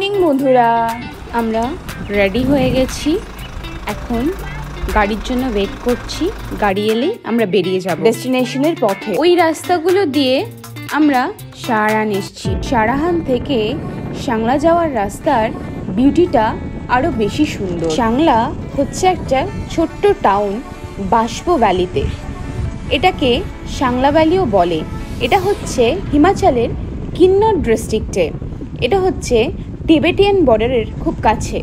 Morning বন্ধুরা। আমরা ready হয়ে গেছি। এখন গাড়ির জন্য ওয়েট করছি। গাড়ি এলেই আমরা বেরিয়ে যাব। ডেস্টিনেশনের পথে। ওই রাস্তাগুলো দিয়ে আমরা শাহরান এসছি শাহরাহান থেকে সাংলা যাওয়ার রাস্তার বিউটিটা আরও বেশি সুন্দর। সাংলা হচ্ছে একটা ছোট্ট টাউন বাষ্প ভ্যালিতে এটাকে সাংলা ভ্যালিও বলে। এটা হচ্ছে হিমাচলের কিন্নর ডিস্ট্রিক্টে এটা হচ্ছে টিবেটিয়ান বর্ডারের খুব কাছে।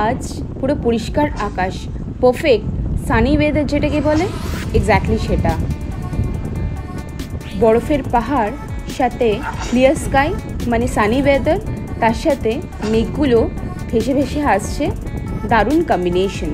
আজ পুরো পরিষ্কার আকাশ পারফেক্ট সানি ওয়েদার যেটাকে বলে এক্স্যাক্টলি সেটা। বরফের পাহাড়, সাথে ক্লিয়ার স্কাই মানে সানি ওয়েদার তার সাথে মেঘগুলো ভেসে ভেসে আসছে, দারুণ কম্বিনেশন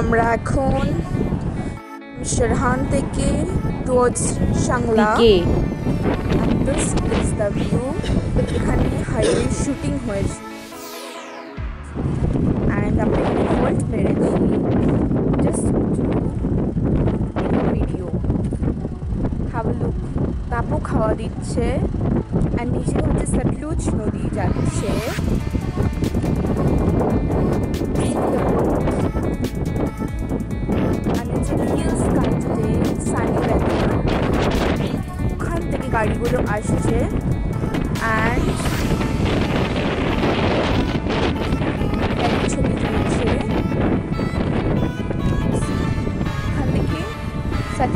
আমরা এখন শারহান থেকে টুয়ার্ডস সাংলা দিকে and this is the view. এখানে হাইওয়ে শুটিং হয়েছে। আমরা এখানে মেরেছি ভিডিও তাপও খাওয়া দিচ্ছে। অ্যান্ড নিচে হচ্ছে সটলুজ নদী যাচ্ছে। মানে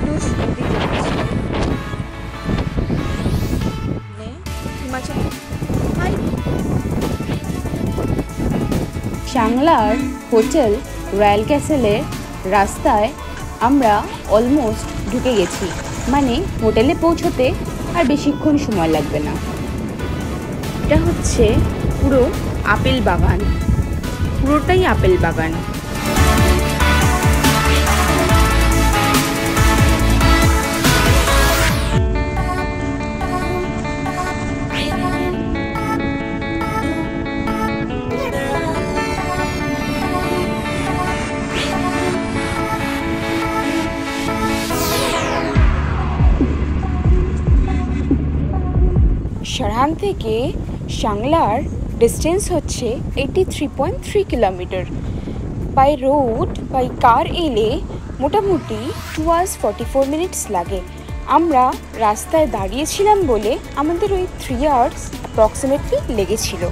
সাংলার হোটেল রয়্যাল ক্যাসেলের রাস্তায় আমরা অলমোস্ট ঢুকে গেছি। মানে হোটেলে পৌঁছতে আর বেশিক্ষণ সময় লাগবে না। এটা হচ্ছে পুরো আপেল বাগান। পুরোটাই আপেল বাগান। সারহান থেকে সাংলার ডিস্টেন্স হচ্ছে eighty three point three kilometre by road by car এলে মোটামুটি two hours forty four minutes লাগে। আমরা রাস্তায় দাঁড়িয়েছিলাম বলে আমাদের ওই থ্রি আওয়ার্স অ্যাপ্রক্সিমেটলি লেগেছিল।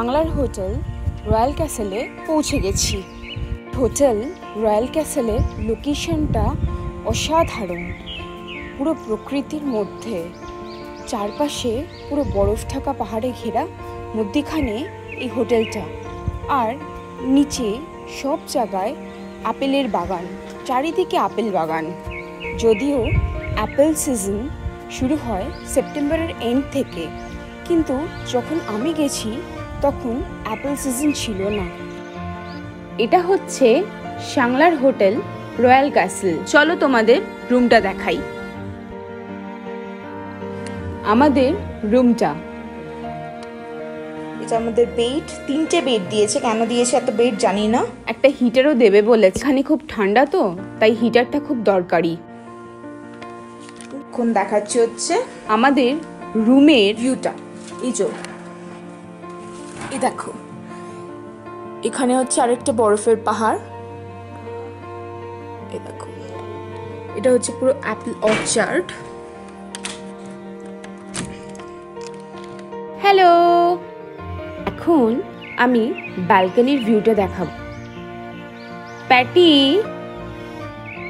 সাংলার হোটেল রয়্যাল ক্যাসেলে পৌঁছে গেছি। হোটেল রয়্যাল ক্যাসেলের লোকেশনটা অসাধারণ। পুরো প্রকৃতির মধ্যে চারপাশে পুরো বরফ থাকা পাহাড়ে ঘেরা মধ্যিখানে এই হোটেলটা। আর নিচে সব জায়গায় আপেলের বাগান, চারিদিকে আপেল বাগান। যদিও অ্যাপেল সিজন শুরু হয় সেপ্টেম্বরের এন্ড থেকে, কিন্তু যখন আমি গেছি তখন অ্যাপেল সিজন ছিল না। এটা হচ্ছে সাংলার হোটেল রয়্যাল ক্যাসেল। চলো তোমাদের রুমটা দেখাই। আমাদের রুমটা। এটা আমাদের বেড, তিনটে বেড দিয়েছে। কেন দিয়েছে এত বেড জানি না। একটা হিটারও দেবে বলেছে। এখানে খুব ঠান্ডা তো, তাই হিটারটা খুব দরকারি। এখন দেখাচ্ছে হচ্ছে আমাদের রুমের ভিউটা এই এই দেখো। এখানে হচ্ছে আরেকটা বরফের পাহাড়। এই দেখো। এটা হচ্ছে পুরো অ্যাপল অর্চার্ড। হ্যালো। এখন আমি ব্যালকনির ভিউটা দেখাবো। প্যাটি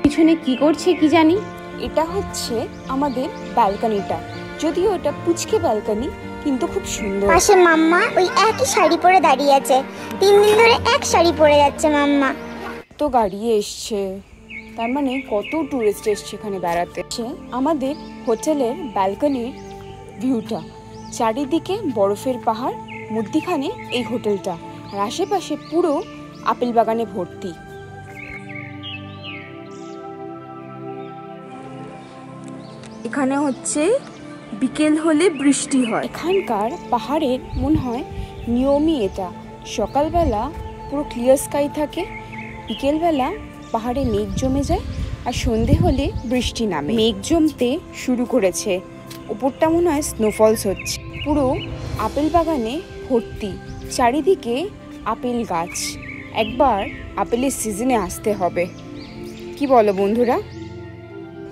পিছনে কি করছে কি জানি? এটা হচ্ছে আমাদের ব্যালকনিটা। যদিও এটা পুচকে ব্যালকনি কিন্তু খুব সুন্দর। পাশে মাম্মা ওই একই শাড়ি পরে দাঁড়িয়ে আছে। তিন দিন ধরে এক শাড়ি পরে যাচ্ছে মাম্মা। তো গাড়ি এসছে। তার মানে কত টুরিস্ট এসছে এখানে বেড়াতে? আমাদের হোটেলের ব্যালকনির ভিউটা চারিদিকে বরফের পাহাড় মধ্যিখানে এই হোটেলটা। আর আশেপাশে পুরো আপেল বাগানে ভর্তি। এখানে হচ্ছে বিকেল হলে বৃষ্টি হয়। এখানকার পাহাড়ের, মনে হয়, নিয়মই এটা। সকালবেলা পুরো ক্লিয়ার স্কাই থাকে, বিকেলবেলা পাহাড়ে মেঘ জমে যায়, আর সন্ধে হলে বৃষ্টি নামে। মেঘ জমতে শুরু করেছে। উপরটা মনে হয় স্নোফলস হচ্ছে। পুরো আপেল বাগানে ভর্তি, চারিদিকে আপেল গাছ। একবার আপেলের সিজনে আসতে হবে। কি বলো বন্ধুরা?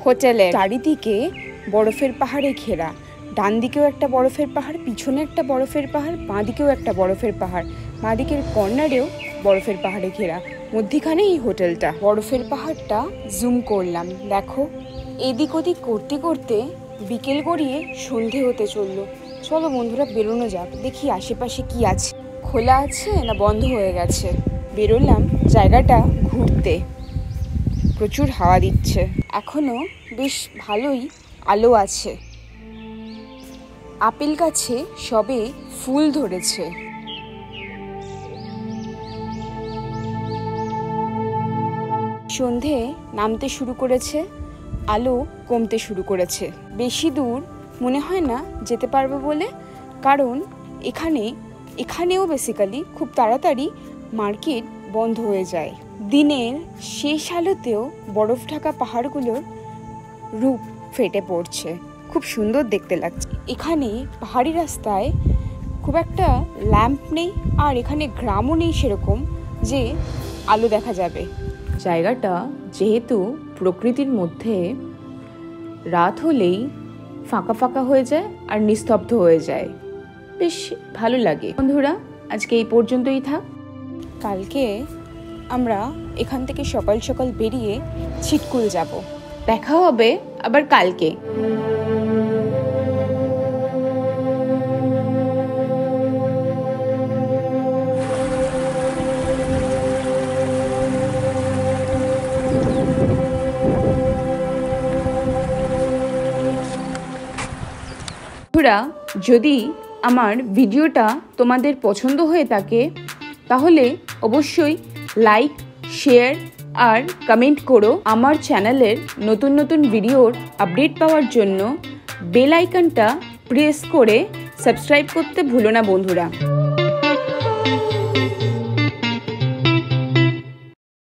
হোটেলের চারিদিকে বরফের পাহাড়ে ঘেরা। ডান দিকেও একটা বরফের পাহাড়, পিছনে একটা বরফের পাহাড়, বাঁ দিকেও একটা বরফের পাহাড়। বাঁ দিকের কর্নারেও বরফের পাহাড়ে ঘেরা। মধ্যিখানে এই হোটেলটা। বরফের পাহাড়টা জুম করলাম। দেখো, এদিক ওদিক করতে করতে বিকেল গড়িয়ে সন্ধে হতে চলল। চলো বন্ধুরা, বেরোনো যাক। দেখি আশেপাশে কি আছে। খোলা আছে না বন্ধ হয়ে গেছে? বেরোলাম জায়গাটা ঘুরতে। প্রচুর হাওয়া দিচ্ছে। এখনও বেশ ভালোই আলো আছে। আপেল গাছে সবে ফুল ধরেছে। সন্ধে নামতে শুরু করেছে, আলো কমতে শুরু করেছে। বেশি দূর মনে হয় না যেতে পারব বলে, কারণ এখানে, এখানেও বেসিক্যালি খুব তাড়াতাড়ি মার্কেট বন্ধ হয়ে যায়। দিনের শেষ আলোতেও বরফ ঢাকা পাহাড়গুলোর রূপ ফেটে পড়ছে। খুব সুন্দর দেখতে লাগছে। এখানে পাহাড়ি রাস্তায় খুব একটা ল্যাম্প নেই আর এখানে গ্রামও নেই সেরকম যে আলো দেখা যাবে। জায়গাটা যেহেতু প্রকৃতির মধ্যে রাত হলেই ফাঁকা ফাঁকা হয়ে যায় আর নিস্তব্ধ হয়ে যায়। বেশ ভালো লাগে। বন্ধুরা আজকে এই পর্যন্তই থাক। কালকে আমরা এখান থেকে সকাল সকাল বেরিয়ে ছিটকুল যাব। দেখা হবে আবার কালকে। বন্ধুরা যদি আমার ভিডিওটা তোমাদের পছন্দ হয়ে থাকে তাহলে অবশ্যই লাইক শেয়ার আর কমেন্ট করো আমার চ্যানেলের নতুন নতুন ভিডিওর আপডেট পাওয়ার জন্য বেল আইকনটা প্রেস করে সাবস্ক্রাইব করতে ভুলো না বন্ধুরা।